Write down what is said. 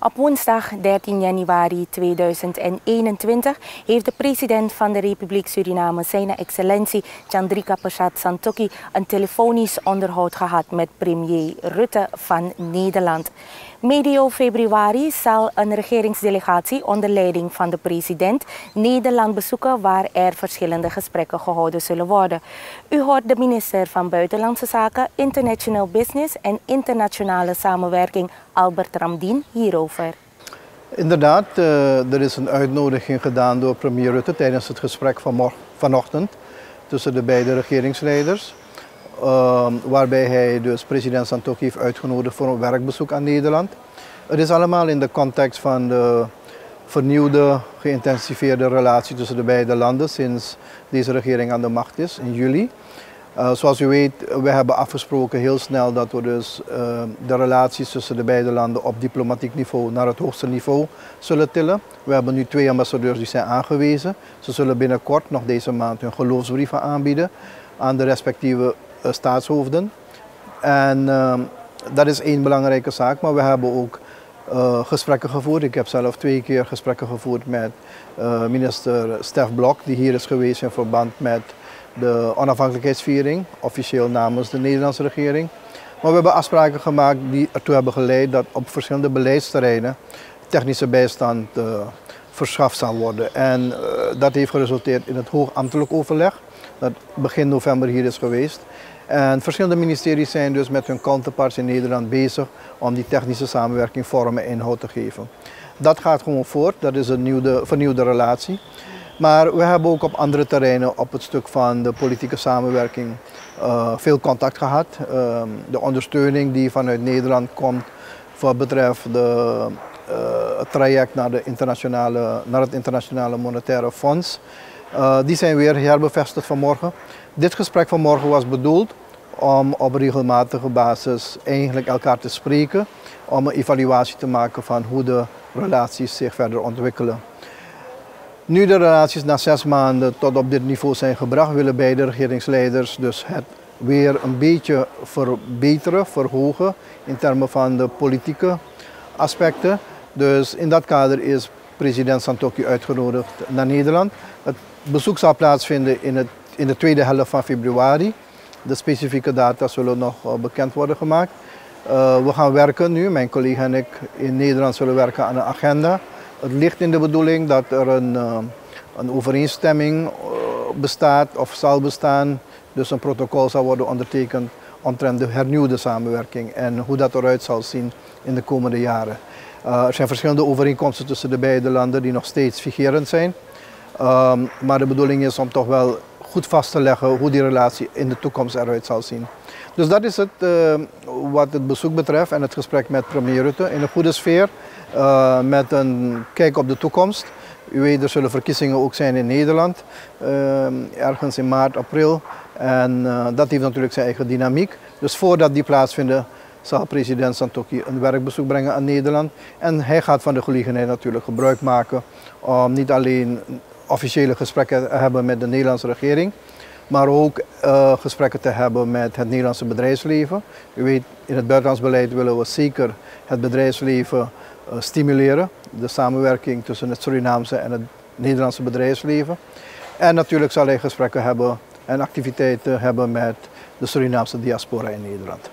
Op woensdag 13 januari 2021 heeft de president van de Republiek Suriname, zijn excellentie Chandrika Persat Santokhi, een telefonisch onderhoud gehad met premier Rutte van Nederland. Medio februari zal een regeringsdelegatie onder leiding van de president Nederland bezoeken waar er verschillende gesprekken gehouden zullen worden. U hoort de minister van Buitenlandse Zaken, International Business en Internationale Samenwerking Albert Ramdien hierover. Inderdaad, uh, er is een uitnodiging gedaan door premier Rutte tijdens het gesprek van vanochtend tussen de beide regeringsleiders. Uh, waarbij hij dus president Santokhi heeft uitgenodigd voor een werkbezoek aan Nederland. Het is allemaal in de context van de vernieuwde, geïntensiveerde relatie tussen de beide landen sinds deze regering aan de macht is in juli. Uh, zoals u weet, we hebben afgesproken heel snel dat we dus uh, de relaties tussen de beide landen op diplomatiek niveau naar het hoogste niveau zullen tillen. We hebben nu twee ambassadeurs die zijn aangewezen. Ze zullen binnenkort nog deze maand hun geloofsbrieven aanbieden aan de respectieve staatshoofden. En ehm, dat is één belangrijke zaak, maar we hebben ook gesprekken gevoerd. Ik heb zelf twee keer gesprekken gevoerd met minister Stef Blok, die hier is geweest in verband met de onafhankelijkheidsviering, officieel namens de Nederlandse regering. Maar we hebben afspraken gemaakt die ertoe hebben geleid dat op verschillende beleidsterreinen technische bijstand uh, verschaft zal worden. En uh, dat heeft geresulteerd in het hoogambtelijk overleg, dat begin november hier is geweest. En verschillende ministeries zijn dus met hun counterparts in Nederland bezig om die technische samenwerking vorm en inhoud te geven. Dat gaat gewoon voort, dat is een nieuwe, vernieuwde relatie. Maar we hebben ook op andere terreinen op het stuk van de politieke samenwerking uh, veel contact gehad. Uh, de ondersteuning die vanuit Nederland komt wat betreft de, het traject naar, de internationale, naar het Internationale Monetaire Fonds. Uh, die zijn weer herbevestigd vanmorgen. Dit gesprek vanmorgen was bedoeld om op regelmatige basis eigenlijk elkaar te spreken. Om een evaluatie te maken van hoe de relaties zich verder ontwikkelen. Nu de relaties na zes maanden tot op dit niveau zijn gebracht, willen beide regeringsleiders dus het weer een beetje verbeteren, verhogen in termen van de politieke aspecten. Dus in dat kader is president Santokhi uitgenodigd naar Nederland. Het bezoek zal plaatsvinden in, het, in de tweede helft van februari. De specifieke data zullen nog eh, bekend worden gemaakt. Uh, we gaan werken nu, mijn collega en ik in Nederland zullen werken aan een agenda het ligt in de bedoeling dat er een, uh, een overeenstemming bestaat of zal bestaan. Dus een protocol zal worden ondertekend omtrent de hernieuwde samenwerking en hoe dat eruit zal zien in de komende jaren. Uh, er zijn verschillende overeenkomsten tussen de beide landen die nog steeds vigerend zijn. Um, maar de bedoeling is om toch wel goed vast te leggen hoe die relatie in de toekomst eruit zal zien. Dus dat is het uh, wat het bezoek betreft en het gesprek met premier Rutte in een goede sfeer. Uh, met een kijk op de toekomst. U weet, er zullen verkiezingen ook zijn in Nederland, uh, ergens in maart, april. En dat heeft natuurlijk zijn eigen dynamiek. Dus voordat die plaatsvinden, zal president Santokhi een werkbezoek brengen aan Nederland. En hij gaat van de gelegenheid natuurlijk gebruik maken om niet alleen officiële gesprekken te hebben met de Nederlandse regering, maar ook uh, gesprekken te hebben met het Nederlandse bedrijfsleven. U weet, in het buitenlands beleid willen we zeker het bedrijfsleven uh, stimuleren. De samenwerking tussen het Surinaamse en het Nederlandse bedrijfsleven. En natuurlijk zal hij gesprekken hebben en activiteiten hebben met de Surinaamse diaspora in Nederland.